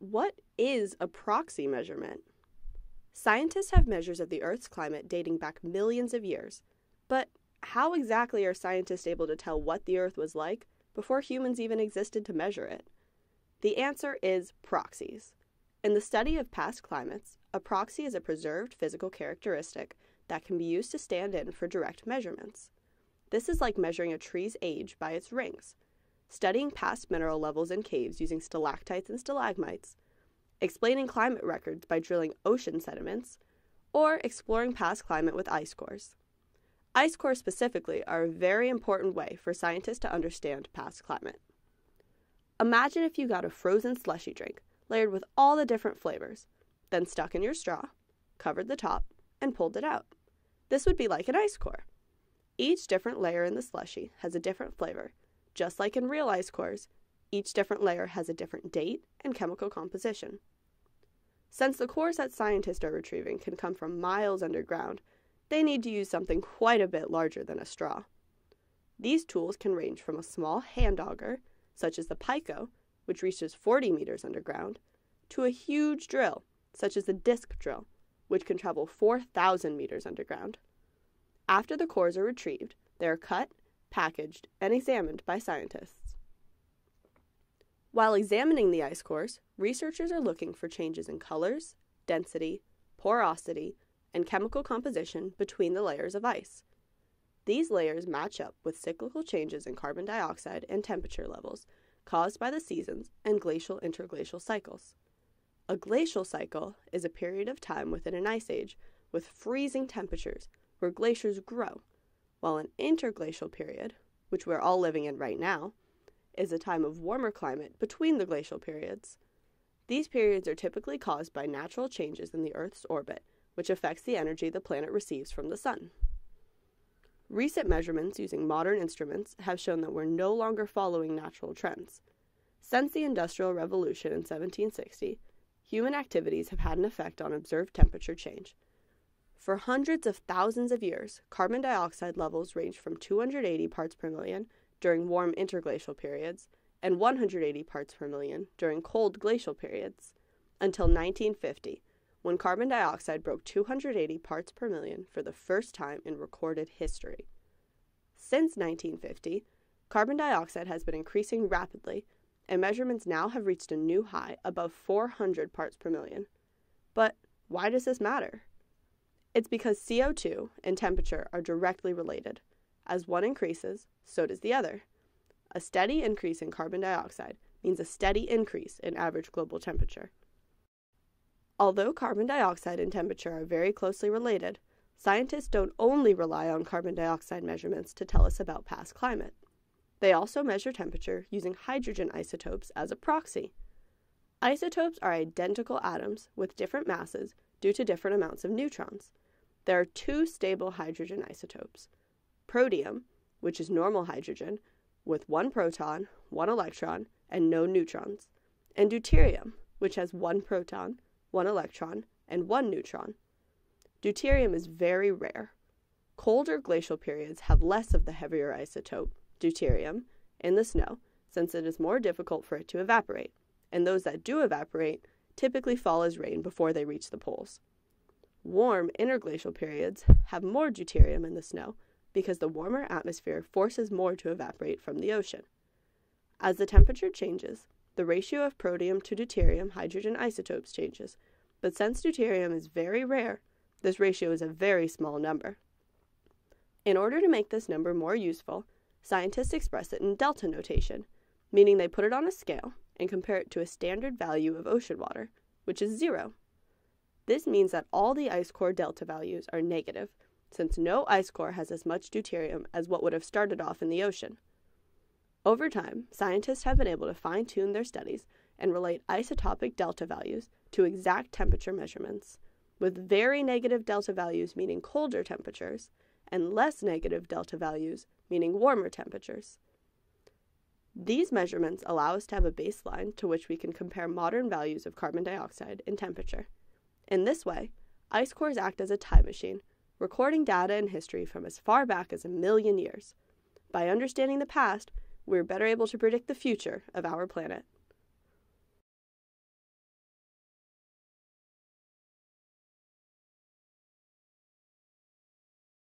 what is a proxy measurement? Scientists have measures of the Earth's climate dating back millions of years, but how exactly are scientists able to tell what the Earth was like before humans even existed to measure it? The answer is proxies. In the study of past climates, a proxy is a preserved physical characteristic that can be used to stand in for direct measurements. This is like measuring a tree's age by its rings, studying past mineral levels in caves using stalactites and stalagmites, explaining climate records by drilling ocean sediments, or exploring past climate with ice cores. Ice cores specifically are a very important way for scientists to understand past climate. Imagine if you got a frozen slushy drink layered with all the different flavors, then stuck in your straw, covered the top, and pulled it out. This would be like an ice core. Each different layer in the slushy has a different flavor just like in real ice cores, each different layer has a different date and chemical composition. Since the cores that scientists are retrieving can come from miles underground, they need to use something quite a bit larger than a straw. These tools can range from a small hand auger, such as the Pico, which reaches 40 meters underground, to a huge drill, such as the DISC drill, which can travel 4,000 meters underground. After the cores are retrieved, they are cut packaged, and examined by scientists. While examining the ice cores, researchers are looking for changes in colors, density, porosity, and chemical composition between the layers of ice. These layers match up with cyclical changes in carbon dioxide and temperature levels caused by the seasons and glacial interglacial cycles. A glacial cycle is a period of time within an ice age with freezing temperatures where glaciers grow while an interglacial period, which we're all living in right now, is a time of warmer climate between the glacial periods. These periods are typically caused by natural changes in the Earth's orbit, which affects the energy the planet receives from the Sun. Recent measurements using modern instruments have shown that we're no longer following natural trends. Since the Industrial Revolution in 1760, human activities have had an effect on observed temperature change, for hundreds of thousands of years, carbon dioxide levels ranged from 280 parts per million during warm interglacial periods and 180 parts per million during cold glacial periods, until 1950, when carbon dioxide broke 280 parts per million for the first time in recorded history. Since 1950, carbon dioxide has been increasing rapidly, and measurements now have reached a new high above 400 parts per million. But why does this matter? It's because CO2 and temperature are directly related. As one increases, so does the other. A steady increase in carbon dioxide means a steady increase in average global temperature. Although carbon dioxide and temperature are very closely related, scientists don't only rely on carbon dioxide measurements to tell us about past climate. They also measure temperature using hydrogen isotopes as a proxy. Isotopes are identical atoms with different masses due to different amounts of neutrons. There are two stable hydrogen isotopes protium, which is normal hydrogen, with one proton, one electron, and no neutrons, and deuterium, which has one proton, one electron, and one neutron. Deuterium is very rare. Colder glacial periods have less of the heavier isotope, deuterium, in the snow, since it is more difficult for it to evaporate, and those that do evaporate typically fall as rain before they reach the poles. Warm interglacial periods have more deuterium in the snow because the warmer atmosphere forces more to evaporate from the ocean. As the temperature changes, the ratio of protium to deuterium hydrogen isotopes changes, but since deuterium is very rare, this ratio is a very small number. In order to make this number more useful, scientists express it in delta notation, meaning they put it on a scale and compare it to a standard value of ocean water, which is zero. This means that all the ice core delta values are negative, since no ice core has as much deuterium as what would have started off in the ocean. Over time, scientists have been able to fine tune their studies and relate isotopic delta values to exact temperature measurements, with very negative delta values meaning colder temperatures, and less negative delta values meaning warmer temperatures. These measurements allow us to have a baseline to which we can compare modern values of carbon dioxide and temperature. In this way, ice cores act as a time machine, recording data and history from as far back as a million years. By understanding the past, we're better able to predict the future of our planet.